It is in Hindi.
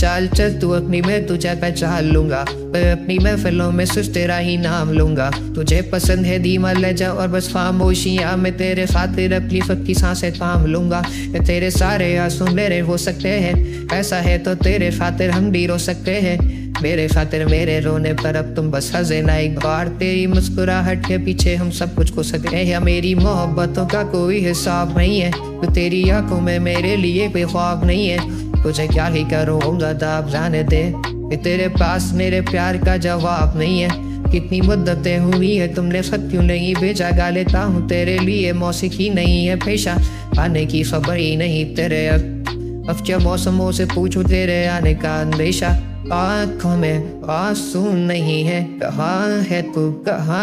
चाल चल, तू अपनी मैं तुझे पहचान लूँगा। मैं अपनी महफिलों में सिर्फ़ तेरा ही नाम लूँगा। तुझे पसंद है धीमा लहजा और बस खामोशियाँ। मैं तेरे खातिर अपनी फक्की साँसें थाम लूँगा। मैं तेरे सारे आँसू मेरे हो सकते हैं। ऐसा है तो तेरे खातिर हम भी रो सकते हैं। मेरे खातिर मेरे रोने पर अब तुम बस हंसे ना एक बार। तेरी मुस्कुराहट के पीछे हम सब कुछ को सकते हैं। या मेरी मोहब्बतों का कोई हिसाब नहीं है। तो तेरी आँखों में मेरे लिए कोई ख्वाब नहीं है। तुझे क्या ही करूँगा दाब जाने दे। कि तेरे पास मेरे प्यार का जवाब नहीं है। कितनी मुद्दतें हुई है तुमने खत क्यों नहीं भेजा। गा लेता हूँ तेरे लिए, मौसीकी नहीं है पेशा। आने की खबर ही नहीं तेरे अब। अब क्या मौसमों से पूछूँ तेरे आने का अंदेशा? आँखों में आँसू नहीं है। कहाँ है तू? कहाँ